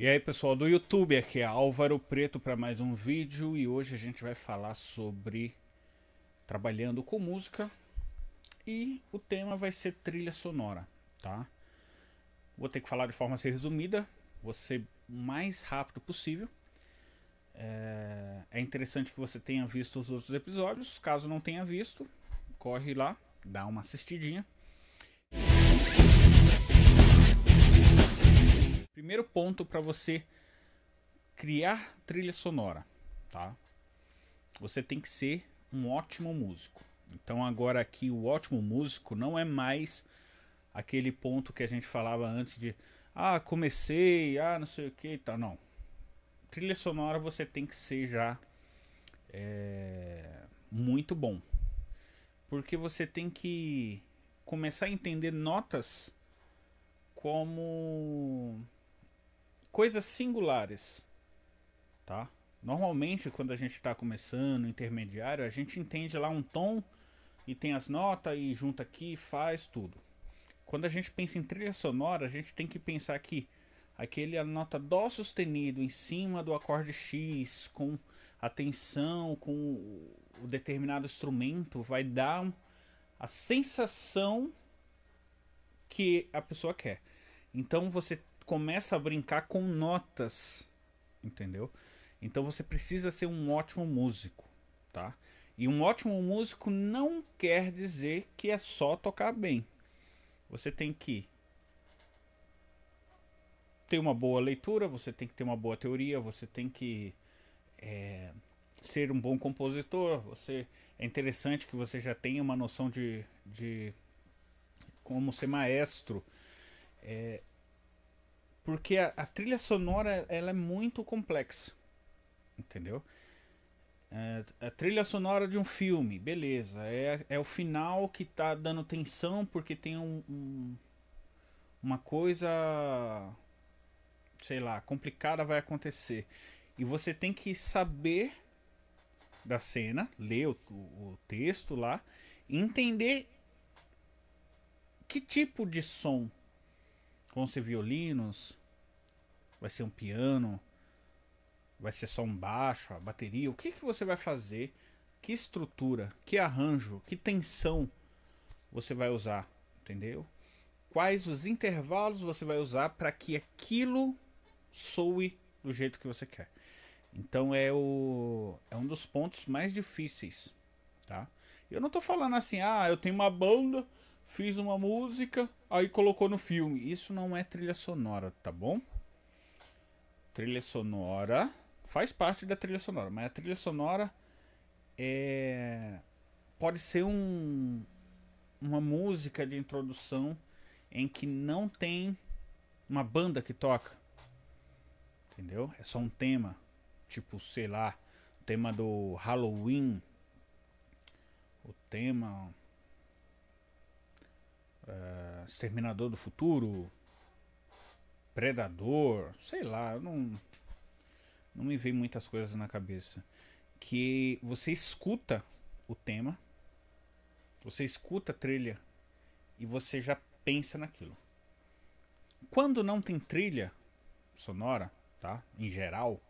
E aí pessoal do YouTube, aqui é Álvaro Preto para mais um vídeo e hoje a gente vai falar sobre trabalhando com música e o tema vai ser trilha sonora, tá? Vou ter que falar de forma ser resumida, vou ser mais rápido possível. É... é interessante que você tenha visto os outros episódios, caso não tenha visto, corre lá, dá uma assistidinha. Primeiro ponto para você criar trilha sonora, tá? Você tem que ser um ótimo músico. Então agora aqui o ótimo músico não é mais aquele ponto que a gente falava antes de ah, comecei, ah, não sei o que e tal. Não. Trilha sonora você tem que ser já é, muito bom. Porque você tem que começar a entender notas como coisas singulares, tá? Normalmente, quando a gente está começando, intermediário, a gente entende lá um tom e tem as notas e junta aqui, faz tudo. Quando a gente pensa em trilha sonora, a gente tem que pensar que aquele a nota dó sustenido em cima do acorde X com atenção com o determinado instrumento vai dar a sensação que a pessoa quer. Então você começa a brincar com notas, entendeu? Então você precisa ser um ótimo músico, tá? E um ótimo músico não quer dizer que é só tocar bem. Você tem que ter uma boa leitura, você tem que ter uma boa teoria, você tem que é, ser um bom compositor. Você é interessante que você já tenha uma noção de, de como ser maestro. É, porque a, a, trilha sonora ela é muito complexa, entendeu? É, a trilha sonora de um filme, beleza, é, é o final que tá dando tensão porque tem um, um uma coisa, sei lá, complicada vai acontecer. E você tem que saber da cena, ler o, o texto lá, entender que tipo de som Vão ser violinos? Vai ser um piano? Vai ser só um baixo, a bateria? O que, que você vai fazer? Que estrutura? Que arranjo? Que tensão você vai usar? Entendeu? Quais os intervalos você vai usar para que aquilo soe do jeito que você quer? Então é o é um dos pontos mais difíceis, tá? Eu não tô falando assim, ah, eu tenho uma banda, fiz uma música, aí colocou no filme. Isso não é trilha sonora, tá bom? Trilha sonora faz parte da trilha sonora, mas a trilha sonora é pode ser um uma música de introdução em que não tem uma banda que toca. Entendeu? É só um tema, tipo, sei lá, o tema do Halloween, o tema uh, Exterminador do Futuro, Predador, sei lá, não, não me vem muitas coisas na cabeça. Que você escuta o tema, você escuta a trilha e você já pensa naquilo. Quando não tem trilha sonora, tá? Em geral,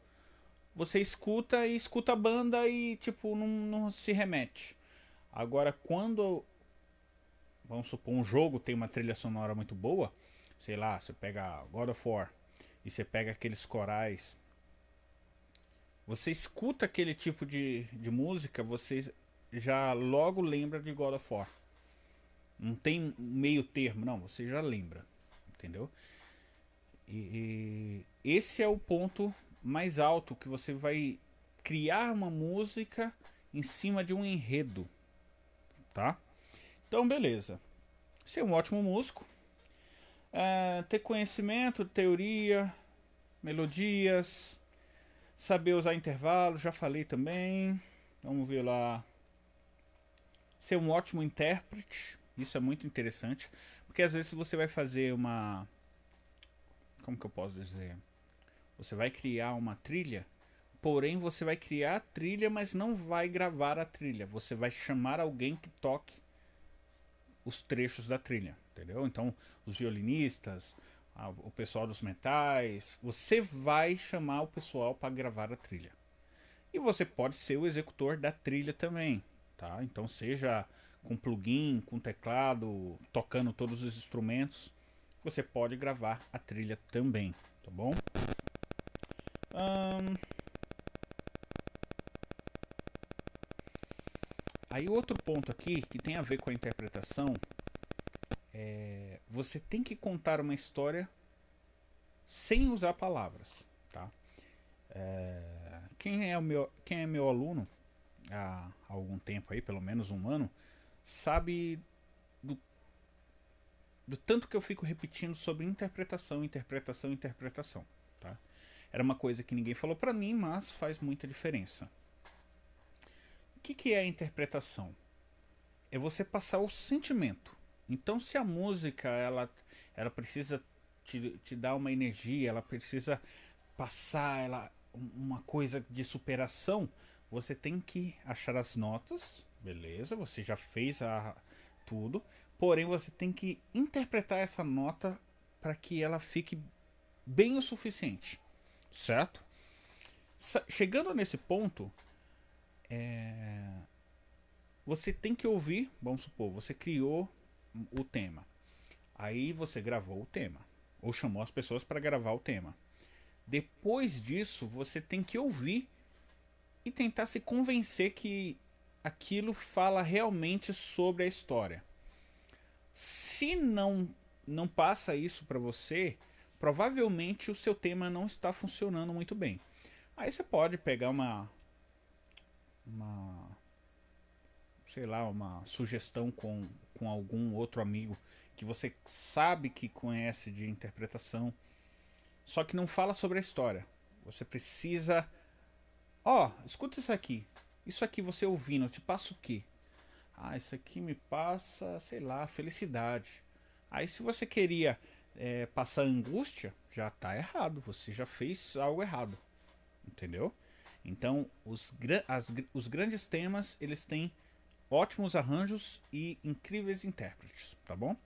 você escuta e escuta a banda e tipo não, não se remete. Agora quando vamos supor, um jogo tem uma trilha sonora muito boa, sei lá, você pega God of War e você pega aqueles corais, você escuta aquele tipo de, de música, você já logo lembra de God of War. Não tem meio termo, não, você já lembra, entendeu? E, e esse é o ponto mais alto que você vai criar uma música em cima de um enredo, tá? Então, beleza. Ser um ótimo músico. É, ter conhecimento, teoria, melodias. Saber usar intervalos, já falei também. Vamos ver lá. Ser um ótimo intérprete. Isso é muito interessante. Porque às vezes você vai fazer uma. Como que eu posso dizer? Você vai criar uma trilha porém você vai criar a trilha, mas não vai gravar a trilha. Você vai chamar alguém que toque os trechos da trilha, entendeu? Então, os violinistas, o pessoal dos metais, você vai chamar o pessoal para gravar a trilha. E você pode ser o executor da trilha também, tá? Então seja com plugin, com teclado, tocando todos os instrumentos, você pode gravar a trilha também, tá bom? Um... Aí outro ponto aqui que tem a ver com a interpretação é você tem que contar uma história sem usar palavras, tá? É, quem é o meu quem é meu aluno há algum tempo aí, pelo menos um ano, sabe do, do tanto que eu fico repetindo sobre interpretação, interpretação, interpretação, tá? Era uma coisa que ninguém falou para mim, mas faz muita diferença. Que, que é a interpretação? É você passar o sentimento. Então, se a música ela, ela precisa te, te dar uma energia, ela precisa passar ela, uma coisa de superação, você tem que achar as notas, beleza? Você já fez a, tudo, porém você tem que interpretar essa nota para que ela fique bem o suficiente, certo? Chegando nesse ponto, é... você tem que ouvir, vamos supor, você criou o tema. Aí você gravou o tema. Ou chamou as pessoas para gravar o tema. Depois disso, você tem que ouvir e tentar se convencer que aquilo fala realmente sobre a história. Se não não passa isso para você, provavelmente o seu tema não está funcionando muito bem. Aí você pode pegar uma uma sei lá, uma sugestão com, com algum outro amigo que você sabe que conhece de interpretação, só que não fala sobre a história. Você precisa. Ó, oh, escuta isso aqui. Isso aqui você ouvindo, te passa o quê? Ah, isso aqui me passa, sei lá, felicidade. Aí se você queria é, passar angústia, já tá errado. Você já fez algo errado. Entendeu? Então, os, as, os grandes temas, eles têm ótimos arranjos e incríveis intérpretes, tá bom?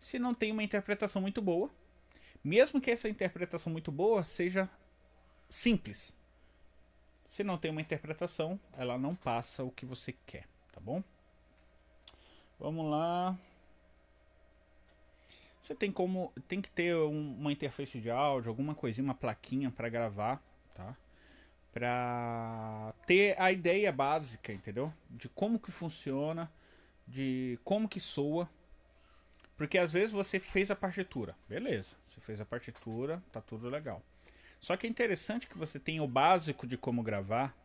Se não tem uma interpretação muito boa, mesmo que essa interpretação muito boa seja simples, se não tem uma interpretação, ela não passa o que você quer, tá bom? Vamos lá. Você tem como tem que ter um, uma interface de áudio, alguma coisinha, uma plaquinha para gravar, tá? Para ter a ideia básica, entendeu? De como que funciona, de como que soa. Porque às vezes você fez a partitura, beleza? Você fez a partitura, tá tudo legal. Só que é interessante que você tenha o básico de como gravar,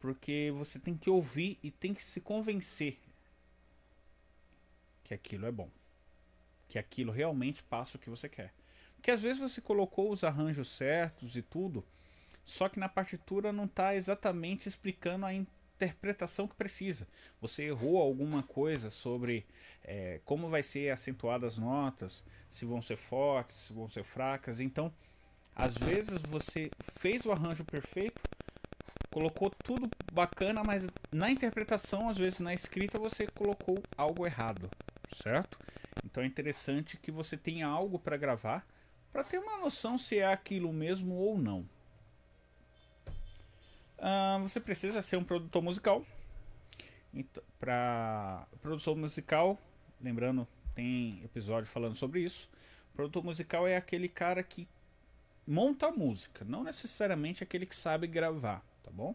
porque você tem que ouvir e tem que se convencer que aquilo é bom. Que aquilo realmente passa o que você quer. Porque às vezes você colocou os arranjos certos e tudo, só que na partitura não está exatamente explicando a interpretação que precisa. Você errou alguma coisa sobre é, como vai ser acentuadas as notas, se vão ser fortes, se vão ser fracas. Então, às vezes você fez o arranjo perfeito, colocou tudo bacana, mas na interpretação, às vezes na escrita, você colocou algo errado, certo? Então é interessante que você tenha algo para gravar para ter uma noção se é aquilo mesmo ou não. Uh, você precisa ser um produtor musical. Então, para produção musical, lembrando, tem episódio falando sobre isso. produtor musical é aquele cara que monta a música, não necessariamente aquele que sabe gravar, tá bom?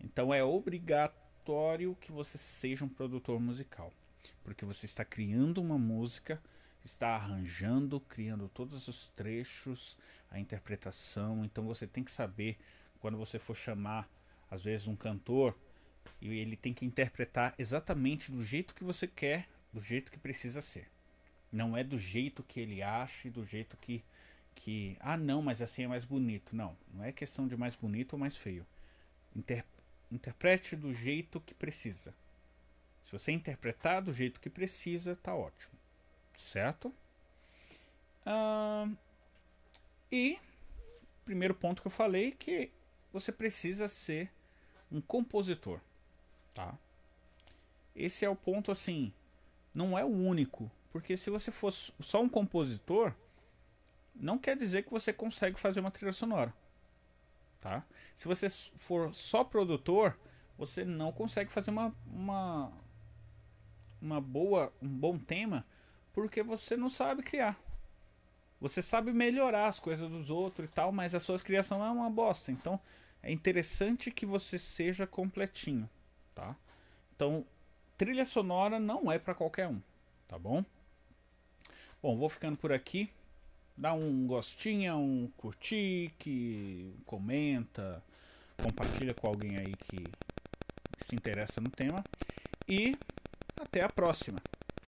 Então é obrigatório que você seja um produtor musical, porque você está criando uma música, está arranjando, criando todos os trechos, a interpretação, então você tem que saber quando você for chamar às vezes um cantor e ele tem que interpretar exatamente do jeito que você quer, do jeito que precisa ser. Não é do jeito que ele acha, do jeito que que ah não, mas assim é mais bonito. Não, não é questão de mais bonito ou mais feio. Inter, interprete do jeito que precisa. Se você interpretar do jeito que precisa, tá ótimo, certo? Ah, e primeiro ponto que eu falei que você precisa ser um compositor, tá? Esse é o ponto assim, não é o único, porque se você fosse só um compositor, não quer dizer que você consegue fazer uma trilha sonora. Tá? Se você for só produtor, você não consegue fazer uma, uma, uma boa, um bom tema porque você não sabe criar. Você sabe melhorar as coisas dos outros e tal, mas a sua criação é uma bosta. Então é interessante que você seja completinho, tá? Então, trilha sonora não é para qualquer um, tá bom? Bom, vou ficando por aqui. Dá um gostinho, um curtir, que comenta, compartilha com alguém aí que se interessa no tema. E até a próxima.